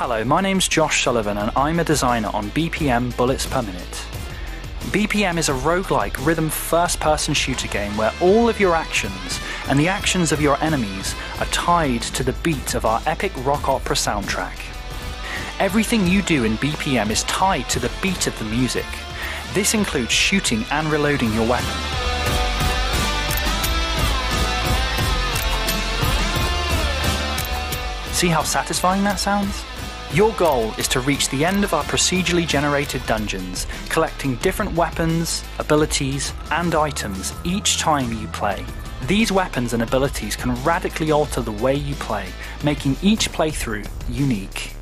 Hello, my name's Josh Sullivan and I'm a designer on BPM Bullets Per Minute. BPM is a roguelike rhythm first person shooter game where all of your actions and the actions of your enemies are tied to the beat of our epic rock opera soundtrack. Everything you do in BPM is tied to the beat of the music. This includes shooting and reloading your weapon. See how satisfying that sounds? Your goal is to reach the end of our procedurally generated dungeons, collecting different weapons, abilities, and items each time you play. These weapons and abilities can radically alter the way you play, making each playthrough unique.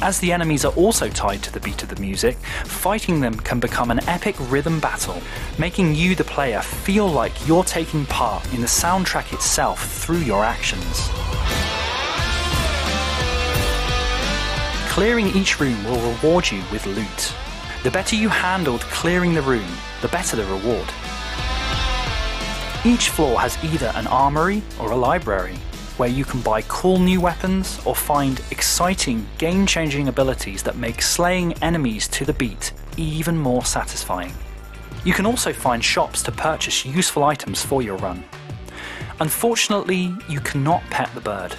As the enemies are also tied to the beat of the music, fighting them can become an epic rhythm battle, making you, the player, feel like you're taking part in the soundtrack itself through your actions. Clearing each room will reward you with loot. The better you handled clearing the room, the better the reward. Each floor has either an armory or a library, where you can buy cool new weapons or find exciting, game changing abilities that make slaying enemies to the beat even more satisfying. You can also find shops to purchase useful items for your run. Unfortunately, you cannot pet the bird.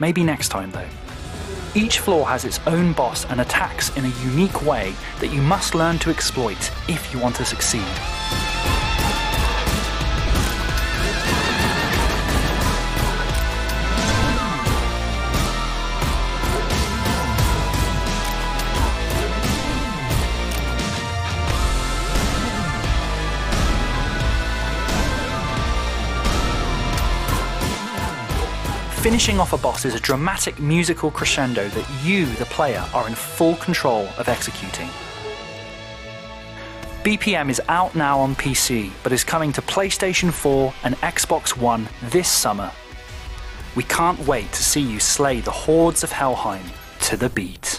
Maybe next time though. Each floor has its own boss and attacks in a unique way that you must learn to exploit if you want to succeed. Finishing off a boss is a dramatic musical crescendo that you, the player, are in full control of executing. BPM is out now on PC, but is coming to PlayStation 4 and Xbox One this summer. We can't wait to see you slay the hordes of Helheim to the beat.